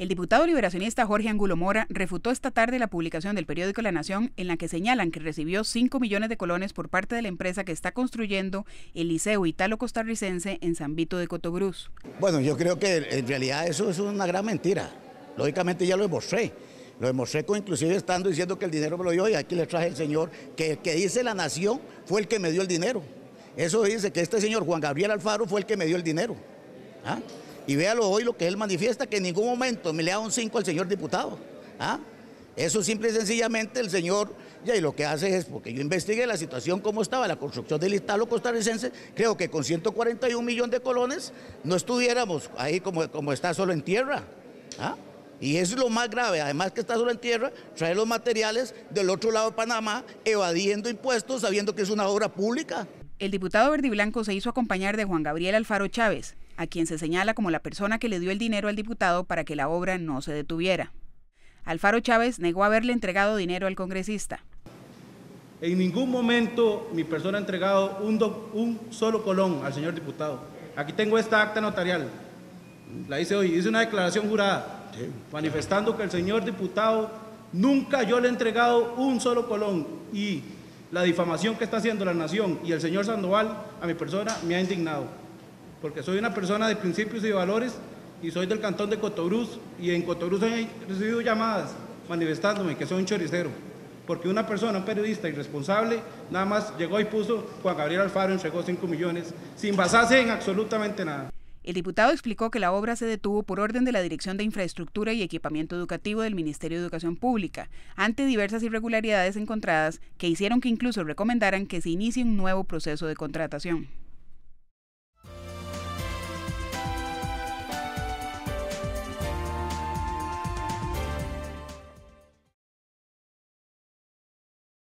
El diputado liberacionista Jorge Angulo Mora refutó esta tarde la publicación del periódico La Nación en la que señalan que recibió 5 millones de colones por parte de la empresa que está construyendo el Liceo Italo Costarricense en San Vito de Cotobruz. Bueno, yo creo que en realidad eso es una gran mentira. Lógicamente ya lo demostré. Lo demostré con inclusive estando diciendo que el dinero me lo dio y aquí le traje el señor que el que dice la nación fue el que me dio el dinero. Eso dice que este señor Juan Gabriel Alfaro fue el que me dio el dinero. ¿Ah? Y véalo hoy lo que él manifiesta, que en ningún momento me le da un 5 al señor diputado. ¿Ah? Eso simple y sencillamente el señor, ya y lo que hace es, porque yo investigué la situación, cómo estaba la construcción del Italo costarricense, creo que con 141 millones de colones no estuviéramos ahí como, como está solo en tierra. ¿Ah? Y eso es lo más grave, además que está solo en tierra, traer los materiales del otro lado de Panamá, evadiendo impuestos, sabiendo que es una obra pública. El diputado verde y blanco se hizo acompañar de Juan Gabriel Alfaro Chávez, a quien se señala como la persona que le dio el dinero al diputado para que la obra no se detuviera. Alfaro Chávez negó haberle entregado dinero al congresista. En ningún momento mi persona ha entregado un, un solo colón al señor diputado. Aquí tengo esta acta notarial. La hice hoy. Hice una declaración jurada manifestando que el señor diputado nunca yo le he entregado un solo colón y la difamación que está haciendo la nación y el señor Sandoval a mi persona me ha indignado porque soy una persona de principios y valores y soy del cantón de Cotobruz y en Cotobruz he recibido llamadas manifestándome que soy un choricero, porque una persona, un periodista irresponsable, nada más llegó y puso Juan Gabriel Alfaro entregó 5 millones sin basarse en absolutamente nada. El diputado explicó que la obra se detuvo por orden de la Dirección de Infraestructura y Equipamiento Educativo del Ministerio de Educación Pública, ante diversas irregularidades encontradas que hicieron que incluso recomendaran que se inicie un nuevo proceso de contratación.